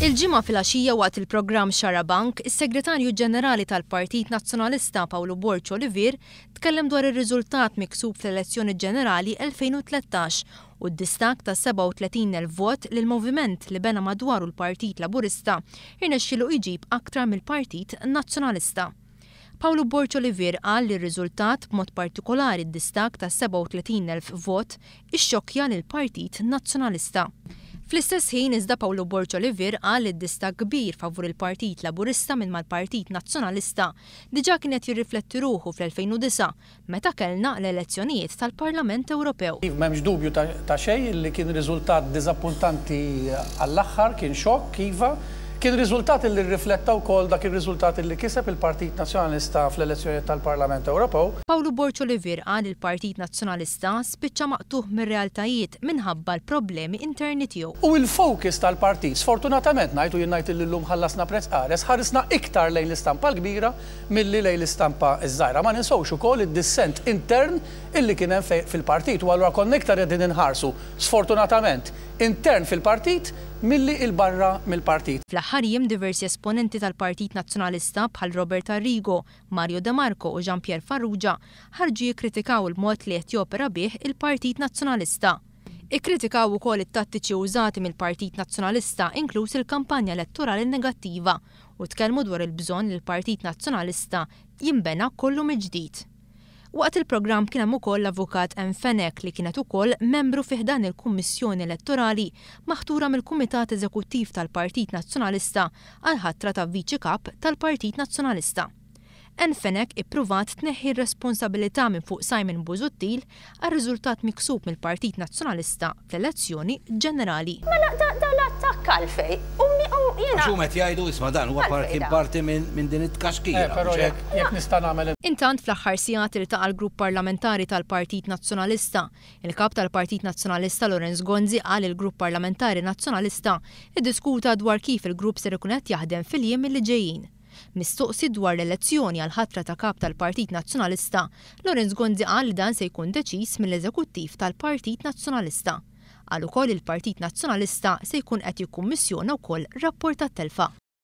Il-Ġimgħa filgħaxija waqt il-programm Xarabank, is-Segretarju Ġenerali tal-Partit Nazzjonalista Pawlu Borg Olivier tkellem dwar ir-riżultat miksub fl-elezzjoni ġenerali 2013 u d-distakk ta' 37,000 vot li l-moviment li bena madwaru l-Partit Laburista rnexxielu jġib aktar mill-Partit Nazzjonalista. Pawlu Borg Olivier qal li r-riżultat, b'mod partikolari d-distakk ta' 37,000 vot, ixxokkja lill-Partit Nazzjonalista. Fl-istess ħin iżda Pawlu Borg Olivier qal li d-distakk kbir favur il-Partit Laburista minn mal-Partit Nazzjonalista diġà kien qed jirrifletti ruħu fl-2009 meta kellna l-elezzjonijiet tal-Parlament Ewropew. M'hemmx dubju ta' xejn li kien riżultat diżappuntanti għall-aħħar, kien xokk, iva. Kien riżultat li rrifletta wkoll dak ir-riżultat li kiseb il-Partit Nazzjonalista fl-elezzjonijiet tal-Parlament Ewropew. Pawlu Borg Olivier qal li l-Partit Nazzjonalista spiċċa maqtugħ mir-realtajiet minħabba l-problemi interni tiegħu. U l-focus tal-partit, sfortunatament ngħid u jien ngħid li llum ħallasna prezz qares, ħarisna iktar lejn l-istampa l-kbira Milli lejn l-istampa ż-żgħira. Ma ninsewx ukoll id-dissent intern illi kien hemm fil-partit u allura konna iktar qegħdin inħarsu, sfortunatament, intern fil-partit milli 'l barra mill-partit. Fl-aħħar jiem diversi esponenti tal-Partit Nazzjonalista bħal Robert Arrigo, Mario de Marco u Jean Pierre Farrugia ħarġu jikkritikaw il-mod li qed jopera bih il-Partit Nazzjonalista. Ikkritikaw ukoll it-tattiċi użati mill-Partit Nazzjonalista inkluż il-kampanja elettorali negattiva u tkellmu dwar il-bżonn li l-Partit Nazzjonalista jinbena kollu mill-ġdid. Waqt il-programm kien hemm ukoll l-Avukat Anne Fenech li kienet ukoll membru fi ħdan il-Kummissjoni Elettorali maħtura mill-Kumitat Eżekuttiv tal-Partit Nazzjonalista għall-ħatra ta' Viċi Kap tal-Partit Nazzjonalista. Anne Fenech ippruvat tneħħi r-responsabilità minn fuq Simon Busuttil għar-riżultat miksub mill-Partit Nazzjonalista fl-elezzjoni ġenerali. Mela dan l-attakk għalfejn? U jiena. Għax huma qed jgħidu, isma' dan huwa parti, kien parti minn din it-tkaxkira, mhux hekk? Intant fl-aħħar sigħat iltaqa' l-Grupp Parlamentari tal-Partit Nazzjonalista. Il-Kap tal-Partit Nazzjonalista Lawrence Gonzi qal li l-Grupp Parlamentari Nazzjonalista iddiskuta dwar kif il-Grupp ser ikun qed jaħdem fil-jiem li ġejjin. Mistoqsi dwar l-elezzjoni għall-ħatra ta' Kap tal-Partit Nazzjonalista, Lawrence Gonzi qal li dan se jkun deċiż mill-Eżekuttiv tal-Partit Nazzjonalista. Qal ukoll li l-Partit Nazzjonalista se jkun qed jikkummissjona wkoll rapport tat-telfa.